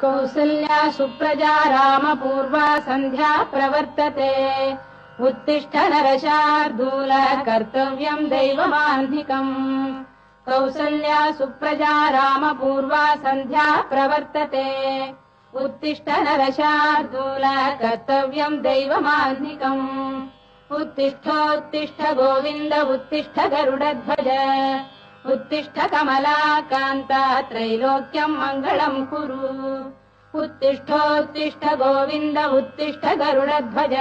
कौसल्या सुप्रजा रामपूर्वा सन्ध्या प्रवर्तते। उत्तिष्ठ नरशार्दूल कर्तव्यम् दैवमाह्निकम् कौसल्या सुप्रजा रामपूर्वा सन्ध्या प्रवर्तते। उत्तिष्ठ नरशार्दूल कर्तव्यम् दैवमाह्निकम् उत्तिष्ठोत्तिष्ठ गोविन्द उत्तिष्ठ गरुडध्वज उत्तिष्ठ कमलाकान्ता त्रैलोक्यम् मङ्गलम् कुरु। उत्तिष्ठोत्तिष्ठ गोविन्द उत्तिष्ठ गरुडध्वज।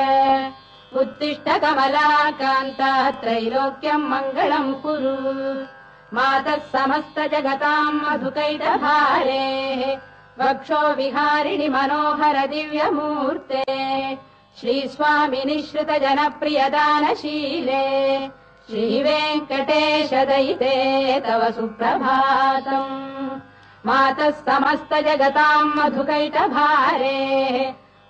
उत्तिष्ठ कमलाकान्ता त्रैलोक्यम् मङ्गलम् कुरु। मातः समस्त जगताम् मधुकैटभारेः वक्षो विहारिणि मनोहर दिव्यमूर्ते। श्रीस्वामि निःश्रित जनप्रियदानशीले श्रीवेङ्कटेश दयिते तव सुप्रभातम्। मातः समस्त जगताम् मधुकैटभारेः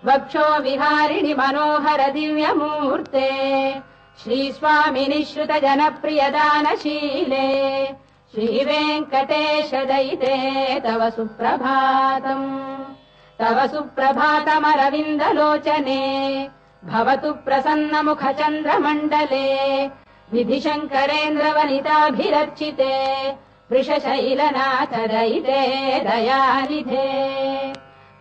वक्षो विहारिणि मनोहर दिव्यमूर्ते श्रीस्वामि निःश्रित जनप्रियदानशीले श्रीवेङ्कटेश दयिते तव सुप्रभातम्। तव सुप्रभातमरविन्दलोचने भवतु प्रसन्नमुखचन्द्रमण्डले विधिशङ्करेन्द्रवनिताभिरर्चिते वृषशैलनाथ दयिते दयानिधे।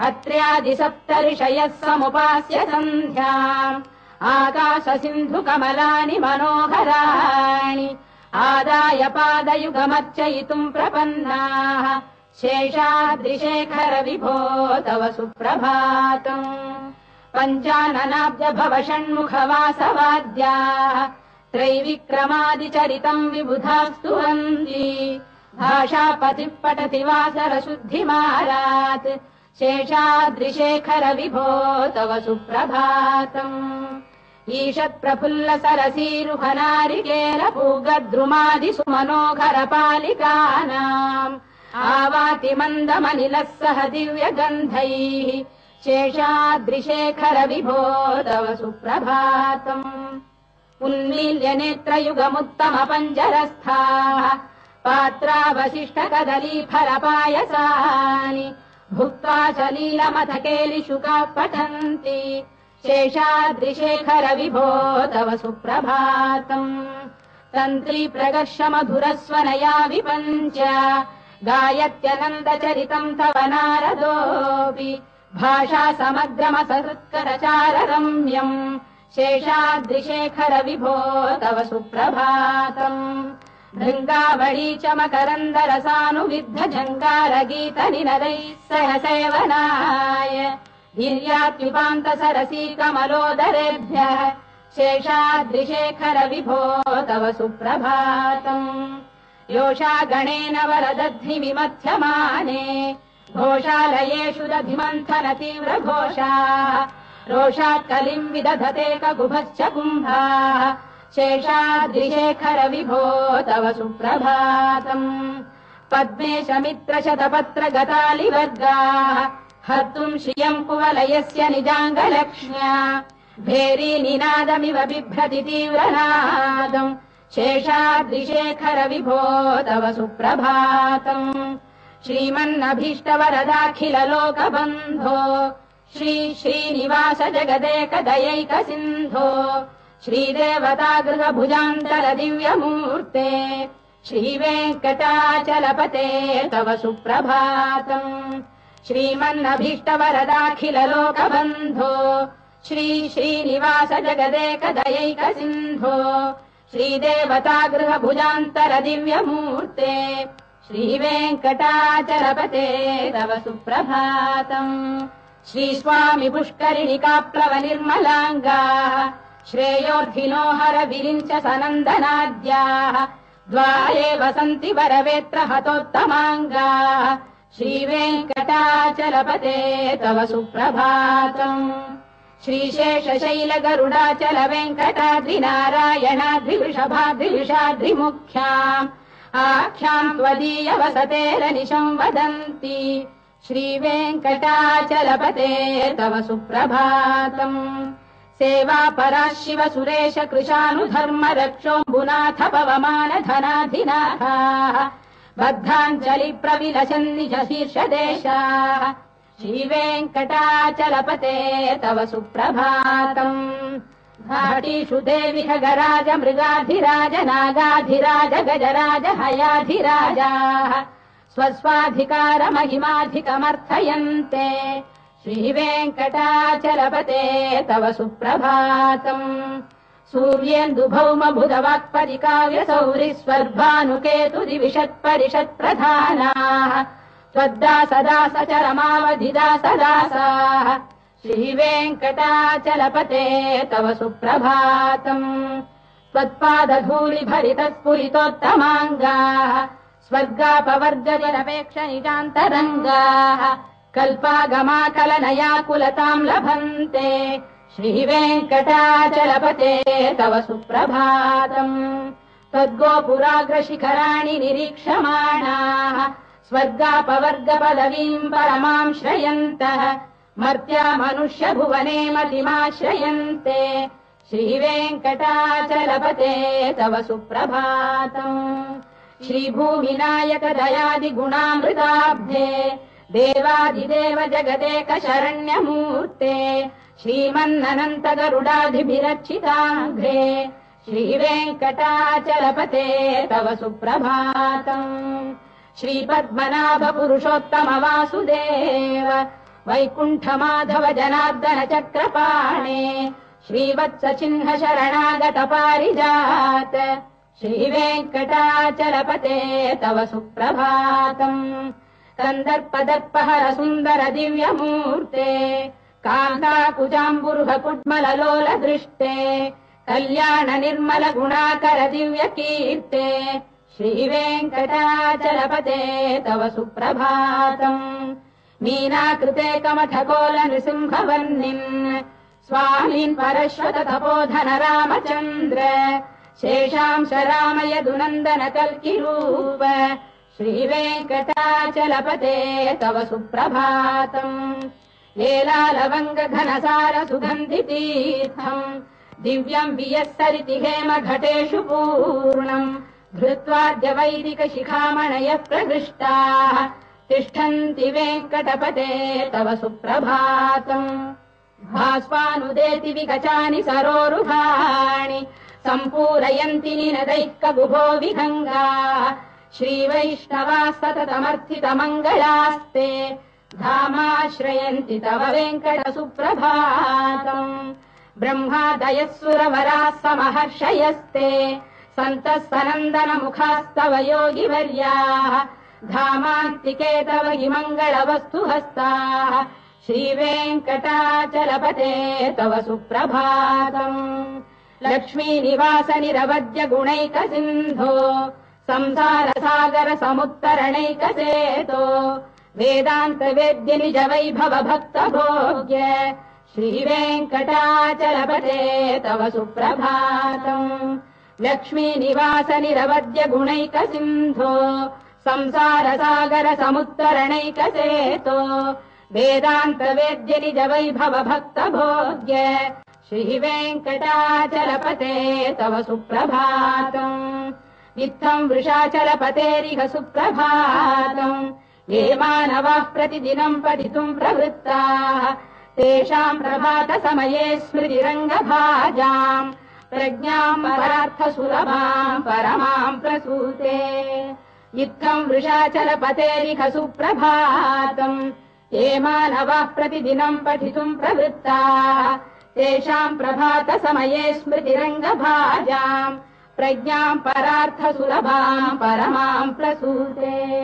अत्र्यादिसप्तऋषयः समुपास्य सन्ध्याम् आकाश सिन्धुकमलानि मनोहराणि आदाय पादयुगमर्चयितुम् प्रपन्नाः शेषाद्रिशेखर विभो तव सुप्रभातम्। पञ्चाननाब्ज भव षण्मुखवासवाद्याः त्रैविक्रमादिचरितम् विबुधास्तुवन्ति भाषापतिः पठति वासरशुद्धिमारात् शेषाद्रिशेखर विभो तव सुप्रभातम्। ईषत्प्रफुल्ल सरसीरुहनारिकेल पूगद्रुमादिसुमनोहर पालिकानाम् आवाति मन्दमनिलः सह दिव्यगन्धैः। शेषाद्रिशेखर विभो तव सुप्रभातम् उन्मील्य नेत्रयुगमुत्तम पञ्जरस्थाः पात्रावशिष्ट कदली फलपायसानि भुक्त्वा च केलिशुकाः पठन्ति। शेषाद्रिशेखर विभो तव सुप्रभातम् तन्त्री मधुरस्वनया विपञ्च गायत्यनन्दचरितम् तव नारदोऽपि। भाषा समग्रमसहृत्करचार रम्यम् शेषाद्रिशेखर विभो तव सुप्रभातम्। भृङ्गावळी च मकरन्दरसानुविद्ध जङ्गारगीतनिनदैः सह सेवनाय। वीर्यात्युपान्त सरसी कमलोदरेभ्यः शेषाद्रिशेखर विभो तव सुप्रभातम्। योषा गणेन वरदध्नि विमथ्यमाने घोषालयेषु दधिमन्थन तीव्र घोषाः रोषात् कलिम् विदधते कगुभश्च कुम्भाः। शेषाद्रिशेखर विभो तव सुप्रभातम्। पद्मेश मित्र शतपत्र गतालिवर्गाः हर्तुम् श्रियम् कुवलयस्य निजाङ्गलक्ष्म्या। भेरी निनादमिव बिभ्रति तीव्रनादम्। शेषाद्रिशेखर विभो तव सुप्रभातम्। श्रीमन्नभीष्टवरदाखिल लोकबन्धो श्री श्रीनिवास जगदेक दयैक सिन्धो श्रीदेवता दिव्यमूर्ते श्रीवेङ्कटाचलपते तव सुप्रभातम् श्रीमन्नभीष्टवरदाखिल लोकबन्धो श्री श्रीनिवास जगदेक दयैक सिन्धो श्रीदेवता गृहभुजान्तर दिव्यमूर्ते श्रीवेङ्कटाचलपते तव सुप्रभातम् श्रीस्वामि पुष्करिणिकाप्लव निर्मलाङ्गाः श्रेयोर्धिनो हर विरिञ्च सनन्दनाद्याः द्वारे वसन्ति वरवेत्र हतोत्तमाङ्गाः श्रीवेङ्कटाचलपते तव सुप्रभातम्। श्रीशेषशैल गरुडाचल वेङ्कटाद्रिनारायणाद्रिवृषभाद्रिविषाद्रिमुख्याम् आख्याम् त्वदीय वसतेरनिशम् वदन्ति श्रीवेङ्कटाचलपते तव सुप्रभातम्। सेवा परा शिव सुरेश कृशानुधर्म रक्षोऽम्बुनाथ पवमान धनाधिनाथाः। बद्धाञ्जलि प्रविलसन् निज शीर्षदेशाः। श्रीवेङ्कटाचलपते तव सुप्रभातम्। घाटीषु देवि खगराज मृगाधिराज नागाधिराज गजराज हयाधिराजाः स्वस्वाधिकारमहिमाधिकमर्थयन्ते श्रीवेङ्कटाचलपते तव सुप्रभातम्। सूर्येन्दुभौम बुधवाक्परिकाव्यसौरि स्वर्भानुकेतु दिविशत्परिषत्प्रधानाः त्वद्दासदास चरमावधिदासदासाः श्रीवेङ्कटाचलपते तव सुप्रभातम्। त्वत्पादधूलिभरितस्फुरितोत्तमाङ्गाः स्वर्गापवर्गजनपेक्ष निजान्तरङ्गाः कल्पागमाकलनयाकुलताम् लभन्ते। श्रीवेङ्कटाचलपते तव सुप्रभातम्। त्वद्गोपुराग्रशिखराणि निरीक्षमाणाः। स्वर्गापवर्गपदवीम् परमाम् श्रयन्तः। मर्त्या मनुष्य भुवने मतिमाश्रयन्ते। श्रीवेङ्कटाचलपते तव सुप्रभातम् श्रीभूमिनायक दयादिगुणामृताब्धे देवादिदेव जगदेक श्रीमन्ननन्त गरुडाधिभिरक्षिताघ्रे श्रीवेङ्कटाचलपते तव सुप्रभातम् श्रीपद्मनाभ पुरुषोत्तम वासुदेव वैकुण्ठ माधव जनार्दन चक्रपाणे श्रीवत्स चिह्न शरणागत पारिजात श्रीवेङ्कटाचलपते तव सुप्रभातम् कन्दर्पदर्पहर सुन्दर दिव्यमूर्ते कान्ताकुजाम्बुरुह दृष्टे कल्याण निर्मल गुणाकर दिव्य कीर्ते श्रीवेङ्कटाचलपते तव सुप्रभातम् मीनाकृते कमठकोल नृसिंहवर्णिन् स्वामीन् परश्वत तपोधन रामचन्द्र शेषांश रामयदुनन्दन कल्किरूप श्रीवेङ्कटाचलपते तव सुप्रभातम्। लेलालवङ्ग घनसार सुगन्धितीर्थम् दिव्यम् वियस्सरिति हेम घटेषु पूर्णम्। धृत्वाद्य वैदिक शिखामणयः तिष्ठन्ति वेङ्कटपते तव सुप्रभातम्। भास्वानुदेति विकचानि सरोरुहाणि सम्पूरयन्ति कगुभो विहङ्गाः। श्रीवैष्णवा सततमर्थितमङ्गलास्ते धामाश्रयन्ति तव वेङ्कट सुप्रभातम् समहर्षयस्ते सन्तः सनन्दन मुखास्तव योगिवर्याः। धामान्तिके तव हि हस्ताः श्रीवेङ्कटाचलपते तव सुप्रभातम् लक्ष्मीनिवास निरवद्य गुणैक सिन्धो समुत्तरणैकसेतो वेदान्त वेद्य निज वैभव भक्त भोग्य तव सुप्रभातम् लक्ष्मीनिवास निरवद्य गुणैक सिन्धो संसार सागर समुत्तरणैकसेतो वेदान्त वेद्य निज श्रीवेङ्कटाचलपते तव सुप्रभातम् इत्थम् वृषाचलपतेरिह सुप्रभातम् ये मानवाः प्रतिदिनम् पठितुम् प्रवृत्ताः। तेषाम् प्रभात समये स्मृतिरङ्गभाजाम्। प्रज्ञाम् परार्थसुलभाम् परमाम् प्रसूते। इत्थम् वृषाचलपतेरिह सुप्रभातम् ये मानवाः प्रतिदिनम् पठितुम् प्रवृत्ताः तेषाम् प्रभात समये स्मृतिरङ्गभाजाम् प्रज्ञाम् परार्थसुलभाम् परमाम् प्रसूते।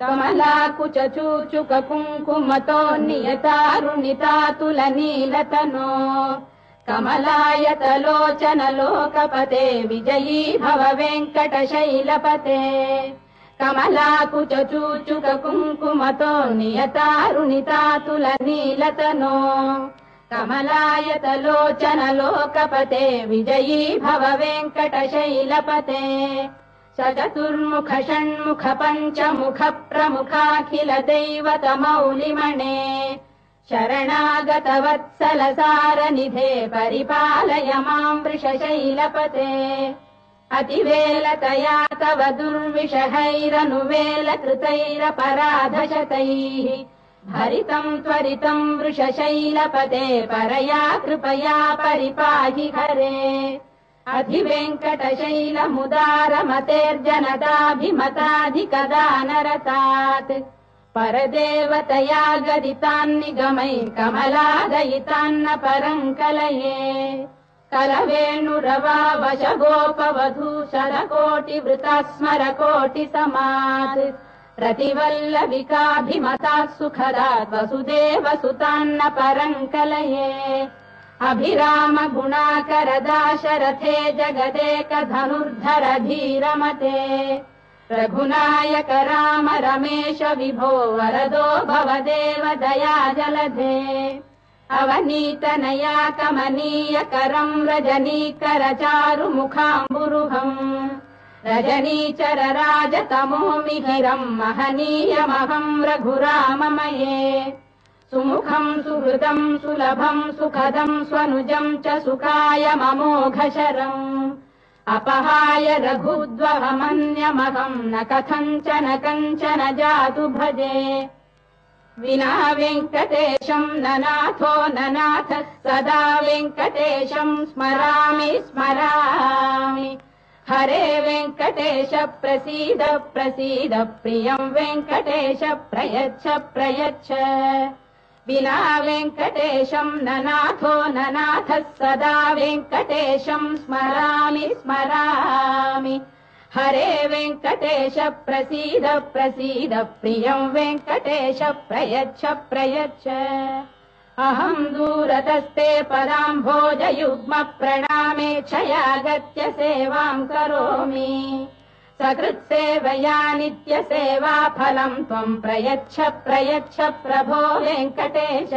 कमलाकुच चूचुक कुङ्कुमतो नियतारुणितातुलनीलतनो। कमलायतलोचन लोकपते विजयी भव वेङ्कटशैलपते कमलाकुच चूचुक कुङ्कुमतो नियतारुणितातुलनीलतनो कमलायतलोचन लोकपते विजयी भव वेङ्कटशैलपते स चतुर्मुख षण्मुख पञ्चमुख प्रमुखाखिल दैवतमौलिमणे शरणागत वत्सल सारनिधे परिपालय माम् वृषशैलपते अतिवेलतया तव दुर्विषहैरनुवेलकृतैरपराधशतैः। भरितम् त्वरितम् वृषशैलपदे परया कृपया परिपाहि हरे। अधिवेङ्कटशैलमुदारमतेर्जनताभिमताधिकदानरतात्। परदेवतया गदितान्निगमै कमलादयितान्न परम् कलये कलवेणुरवावश गोपवधू शरकोटिवृता स्मरकोटि समात् प्रतिवल्लविकाभिमताः सुखदात् वसुदेव सुतान्न परम् कलये अभिराम गुणाकरदाशरथे जगदेकधनुर्धर धीरमते रघुनायक राम रमेश विभो वरदो भवदेव दया जलधे अवनीतनया कमनीयकरम् रजनीकर चारुमुखाम्बुरुहम् रजनीचर राजतमो मिहिरम् महनीयमहम् रघुराममये। सुमुखम् सुहृदम् सुलभम् सुखदम् स्वनुजम् च सुखाय ममोघशरम्। अपहाय रघुद्वहमन्यमहम् न कथञ्चन कञ्चन जातु भजे विना वेङ्कटेशम् न नाथो न नाथ सदा वेङ्कटेशम् स्मरामि स्मरामि। हरे वेङ्कटेश प्रसीद प्रसीद प्रियम् वेङ्कटेश प्रयच्छ प्रयच्छ। विना वेङ्कटेशम् न नाथो न नाथः सदा वेङ्कटेशम् स्मरामि स्मरामि हरे वेङ्कटेश प्रसीद प्रसीद प्रियम् वेङ्कटेश प्रयच्छ प्रयच्छ। अहम् दूरतस्ते पदाम्भोजयुग्म प्रणामे क्षयागत्य सेवाम् करोमि। सकृत्सेवया नित्यसेवा फलम् त्वम् प्रयच्छ प्रयच्छ प्रभो वेङ्कटेश।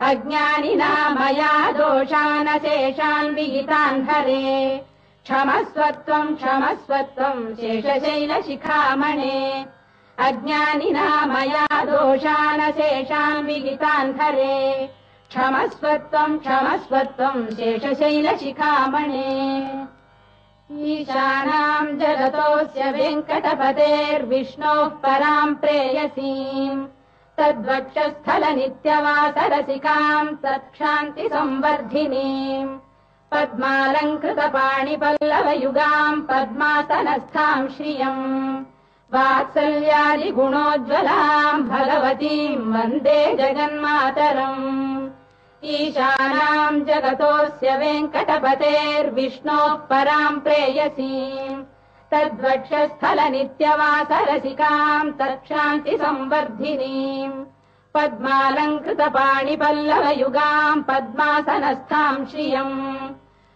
अज्ञानिना मया दोषानशेषान् विहितान् हरे क्षमस्वत्वम् क्षमस्वत्वम् शेषशैलशिखामणे। अज्ञानिना मया दोषानशेषान् विहितान् हरे क्षमस्वत्वम् क्षमस्वत्वम् शेषशैलशिखामणे। ईशानाम् जगतोऽस्य वेङ्कटपतेर्विष्णोः पराम् प्रेयसीम्। तद्वक्षस्थल नित्यवासरसिकाम् तत्क्षान्ति संवर्धिनीम् पद्मालङ्कृतपाणिपल्लवयुगाम् पद्मासनस्थाम् श्रियम् वात्सल्यादिगुणोज्ज्वलाम् भगवतीम् वन्दे जगन्मातरम् ईशानाम् जगतोऽस्य वेङ्कटपतेर्विष्णोः पराम् प्रेयसीम् तद्वक्षस्थल नित्यवासरसिकाम् तत्क्षान्ति संवर्धिनीम् पद्मालङ्कृतपाणिपल्लवयुगाम् पद्मासनस्थाम् श्रियम्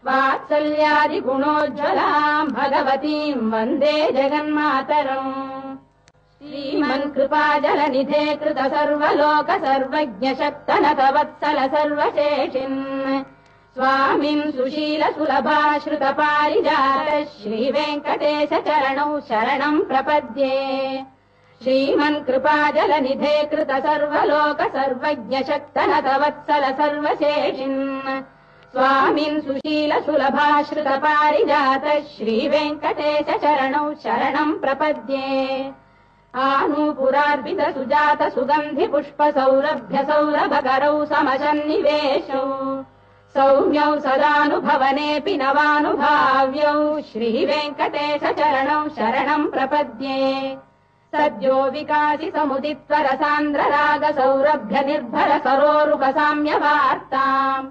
वात्सल्यादिगुणोज्ज्वलाम् भगवतीम् वन्दे जगन्मातरम्। श्रीमन्कृपाजलनिधे कृत सर्वलोक सर्वज्ञ शक्तनत वत्सल सर्वशेषिन्। स्वामिन् सुशील सुलभाश्रित पारिजात श्रीवेङ्कटेश चरणौ शरणम् प्रपद्ये। श्रीमन्कृपाजलनिधे कृत सर्वलोक सर्वज्ञ शक्तनत वत्सल सर्वशेषिन् स्वामिन् सुशील सुलभाश्रित पारिजात श्रीवेङ्कटेश चरणौ शरणम् प्रपद्ये। आनूपुरार्पित सुजात सुगन्धि पुष्प सौरभ्य सौरभकरौ समसन्निवेशौ सौम्यौ सदानुभवनेऽपि नवानुभाव्यौ श्रीवेङ्कटेश चरणौ शरणम् प्रपद्ये। सद्यो विकासि राग सौरभ्य निर्भर सरोरुक साम्यवार्ताम्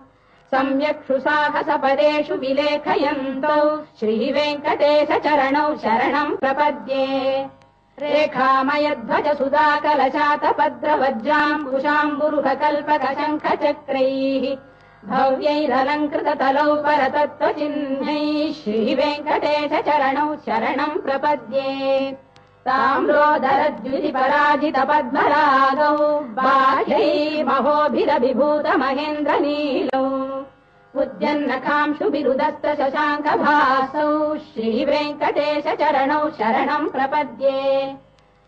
सम्यक्षु साहस पदेषु विलेखयन्तौ श्रीवेङ्कटेश चरणौ शरणम् प्रपद्ये रेखामयध्वज सुधा कलशातपद्रवज्राम्बुशाम्बुरुह कल्पक शङ्ख चक्रैः भव्यैरलङ्कृततलौ परतत्त्वचिह्नैः श्रीवेङ्कटेश चरणौ शरणम् प्रपद्ये ताम्रोदरद्युति पराजित पद्मरागौ नीलौ उद्यन्नखांशु बिरुदस्त शशाङ्क भासौ श्रीवेङ्कटेश चरणौ शरणम् प्रपद्ये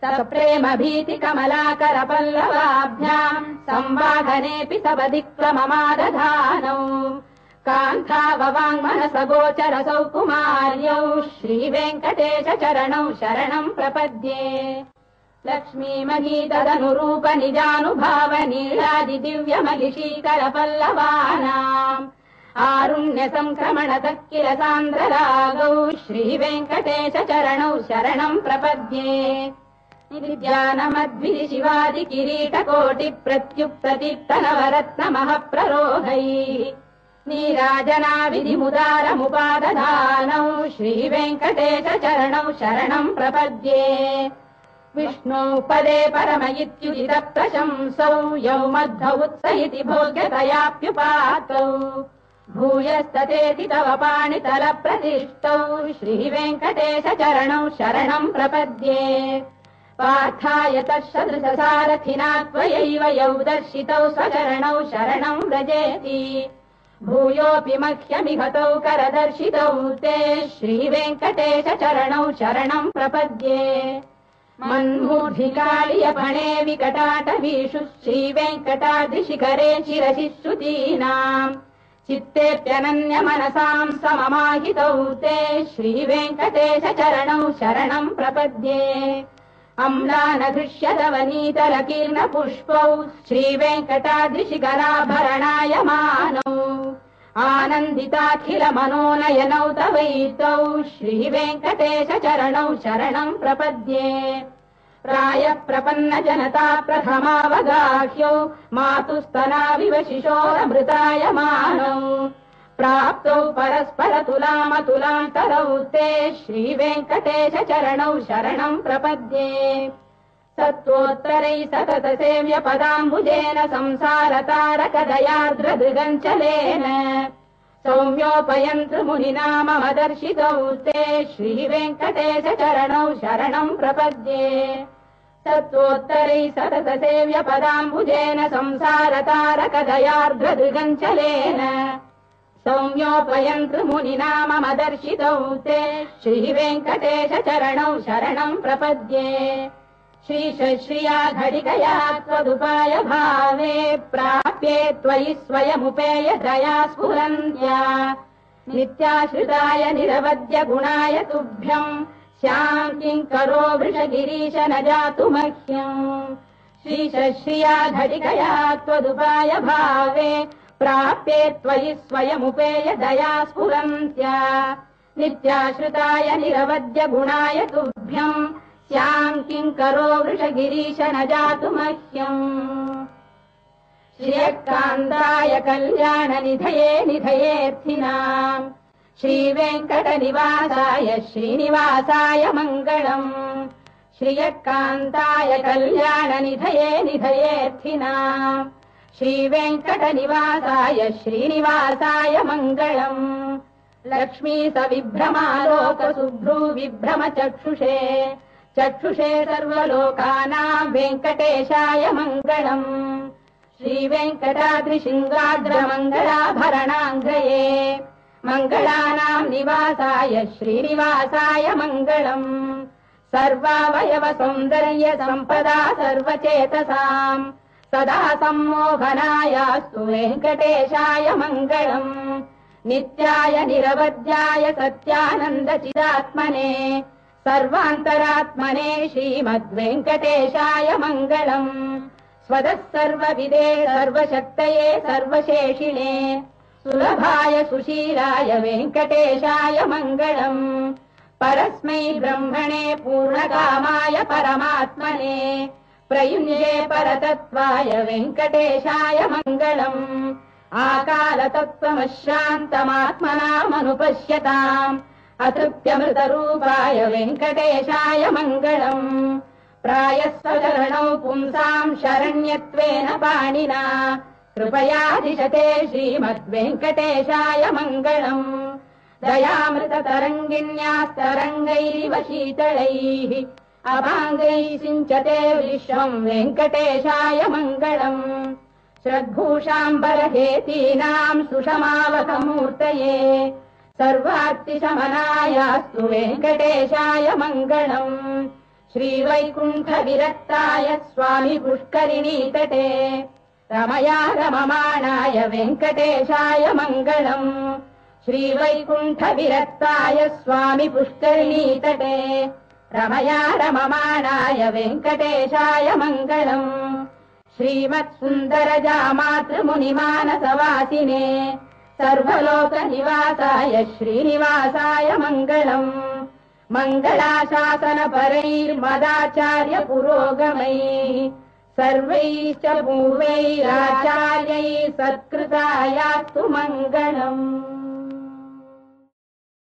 प्रेम भीति पल्लवाभ्याम् संवाहनेऽपि सवधिक्रममादधानौ कान्थाववाङ्मनसगोचरसौ कुमार्यौ श्रीवेङ्कटेश चरणौ शरणम् प्रपद्ये लक्ष्मीमहीतदनुरूप निजानुभाव नीलादि दिव्यमलिशीकर पल्लवानाम् आरुण्य सङ्क्रमण किल सान्द्ररागौ श्रीवेङ्कटेश चरणौ शरणम् प्रपद्ये नित्यानमद्भि शिवादि किरीटकोटि प्रत्युप्रतिप्तनवरत्नमः प्ररोहैः नीराजनाविधिमुदारमुपादधानौ श्रीवेङ्कटेश चरणौ शरणम् प्रपद्ये विष्णौ पदे परम इत्युदित प्रशंसौ यौ मद्धौ उत्स इति भोग्यतयाप्युपातौ भूयस्ततेति तव पाणितल प्रतिष्ठौ श्रीवेङ्कटेश शरणम् प्रपद्ये। पार्थाय तत्सदृशसारथिना त्वयैव यौ दर्शितौ स्वचरणौ शरणम् व्रजेति। भूयोऽपि मह्यमिहतौ करदर्शितौ ते श्रीवेङ्कटेश चरणौ शरणम् प्रपद्ये मन्मूर्धिकालियपणे विकटाटवीषु श्रीवेङ्कटाद्रिशिखरे चिरशिश्रुतीनाम् चित्तेऽप्यनन्यमनसाम् सममाहितौ ते श्रीवेङ्कटेश चरणौ शरणम् प्रपद्ये। अम्लानघृष्यदवनीतलकीर्ण पुष्पौ श्रीवेङ्कटाद्रिशिखराभरणाय मानौ। आनन्दिताखिल मनोनयनौ तवैतौ श्रीवेङ्कटेश शरणम् प्रपद्ये प्रायः प्रपन्न जनता प्रथमावगाह्यौ शिशोरमृताय मानौ। प्राप्तौ परस्पर तुलामतुलान्तरौ ते श्रीवेङ्कटेश चरणौ शरणम् प्रपद्ये। सत्त्वोत्तरै सतत सेव्य पदाम्बुजेन संसार दर्शितौ ते श्रीवेङ्कटेश चरणौ शरणम् प्रपद्ये सत्त्वोत्तरै सतत सेव्य पदाम्बुजेन संसार मम दर्शितौ ते श्रीवेङ्कटेश चरणौ शरणम् प्रपद्ये। श्रीश्रिया घटिकया त्वदुपाय भावे प्राप्ये त्वयि स्वयमुपेय दया स्फुरन्त्या। नित्याश्रिताय निरवद्य गुणाय तुभ्यम् स्याम् किम् करो वृषगिरीश न जातु मह्यम् श्रीश्रिया घटिकया त्वदुपाय भावे प्राप्ये त्वयि स्वयमुपेय दया स्फुरन्त्या। नित्याश्रिताय निरवद्य गुणाय तुभ्यम् स्याम् किम् करो वृषगिरीश न जातु मह्यम् श्रियकान्ताय कल्याणनिधये निधयेऽर्थिनाम् श्रीवेङ्कटनिवासाय श्रीनिवासाय मङ्गलम् श्रियकान्ताय कल्याणनिधये निधयेऽर्थिनाम् श्रीवेङ्कटनिवासाय श्रीनिवासाय मङ्गलम् लक्ष्मी स विभ्रमालोकसुभ्रू विभ्रम चक्षुषे सर्वलोकानाम् वेङ्कटेशाय मङ्गलम् श्रीवेङ्कटाद्रिशृङ्गाग्रमङ्गलाभरणाङ्गये मङ्गलानाम् निवासाय श्रीनिवासाय मङ्गलम् सर्वावयव सौन्दर्य सम्पदा सर्वचेतसाम् सदा सम्मोहनायास्तु वेङ्कटेशाय मङ्गलम् नित्याय निरवध्याय सत्यानन्दचिदात्मने सर्वान्तरात्मने श्रीमद्वेङ्कटेशाय मङ्गलम् स्वदः सर्वविदे सर्वशक्तये सर्वशेषिणे सुलभाय सुशीलाय वेङ्कटेशाय मङ्गलम्। परस्मै ब्रह्मणे पूर्णकामाय परमात्मने। प्रयुञ्जे परतत्त्वाय वेङ्कटेशाय मङ्गलम्। आकालतत्त्वमशान्तमात्मनामनुपश्यताम् अतृप्त्यमृतरूपाय वेङ्कटेशाय मङ्गलम्। प्रायस्वचरणौ पुंसाम् शरण्यत्वेन पाणिना कृपयादिशते श्रीमद्वेङ्कटेशाय मङ्गलम् दयामृततरङ्गिन्यास्तरङ्गैरिव शीतलैः अपाङ्गैः सिञ्चते विश्वम् वेङ्कटेशाय मङ्गलम् श्रद्भूषाम्बरहेतीनाम् सुषमावकमूर्तये सर्वार्तिशमनायास्तु वेङ्कटेशाय मङ्गलम् श्रीवैकुण्ठविरक्ताय स्वामि पुष्करिणीतटे रमया रममाणाय वेङ्कटेशाय मङ्गलम्। श्रीवैकुण्ठविरक्ताय स्वामि पुष्करिणीतटे रमया रममाणाय वेङ्कटेशाय मङ्गलम्। श्रीमत्सुन्दरजामातृमुनिमानसवासिने सर्वलोकनिवासाय श्रीनिवासाय मङ्गलम्। मङ्गलाशासनपरैर्मदाचार्य पुरोगमैः सर्वैश्च पूर्वैराचार्यैः सत्कृतायास्तु मङ्गलम्